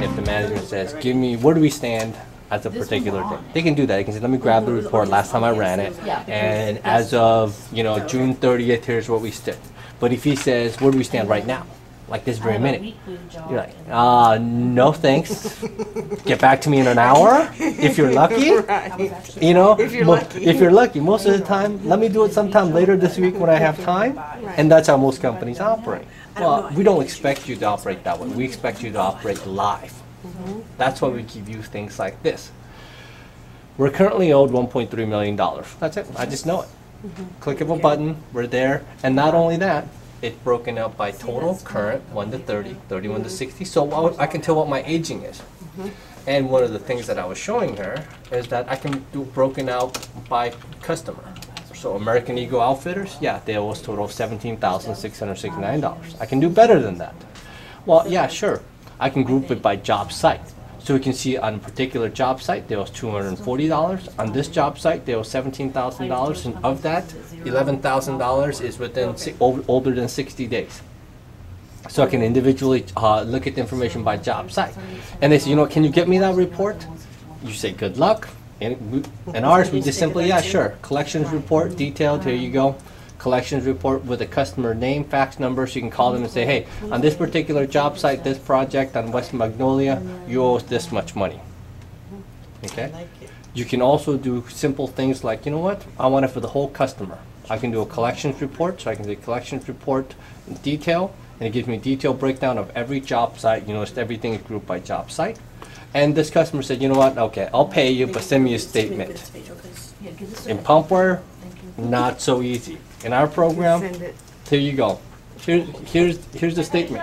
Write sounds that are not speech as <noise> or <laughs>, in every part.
says, give me, where do we stand at a particular day? They can do that. They can say, let me grab the report, last time I ran it, and as of, you know, June thirtieth, here's what we stood. But if he says, where do we stand right now? Like this very minute. You're like, uh, no thanks. Get back to me in an hour, if you're lucky. <laughs> You know, If you're mo- lucky. If you're lucky, most of the time, let me do it sometime later this week when I have time, and that's how most companies operate. Well, we don't expect you to operate that way. We expect you to operate live. Mm-hmm. That's why we give you things like this. We're currently owed 1.3 million dollars. That's it. I just know it. Mm-hmm. Click of a button, we're there, and not only that, it's broken out by total, current, 1 to 30, 31 to 60, so I can tell what my aging is. And one of the things that I was showing her is that I can do broken out by customer. So American Eagle Outfitters, yeah, they owe us total of seventeen thousand six hundred sixty-nine dollars. I can do better than that. Well, yeah, sure. I can group it by job site. So we can see on a particular job site, there was two hundred and forty dollars. On this job site, there was seventeen thousand dollars, and of that, eleven thousand dollars is within si- older than sixty days. So I can individually uh, look at the information by job site. And they say, you know, can you get me that report? You say, good luck. And we- in ours, we just simply, yeah, sure. Collections report, detailed, here you go. Collections report with a customer name, fax number, so you can call them and say, hey, on this particular job site, this project on West Magnolia, you owe us this much money. Okay? You can also do simple things like, you know what, I want it for the whole customer. I can do a collections report, so I can do a collections report in detail, and it gives me a detailed breakdown of every job site, you notice everything is grouped by job site. And this customer said, you know what, okay, I'll pay you, but send me a statement. In Pumpware, not so easy. In our program, here you go. Here, here's, here's the statement.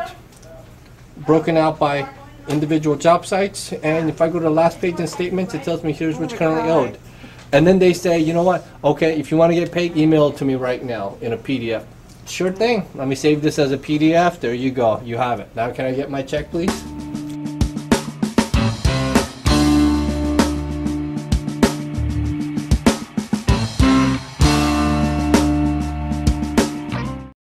Broken out by individual job sites, and if I go to the last page in statements, it tells me here's what's currently owed. And then they say, you know what, okay, if you wanna get paid, email it to me right now in a PDF. Sure thing, let me save this as a PDF, there you go, you have it. Now can I get my check, please?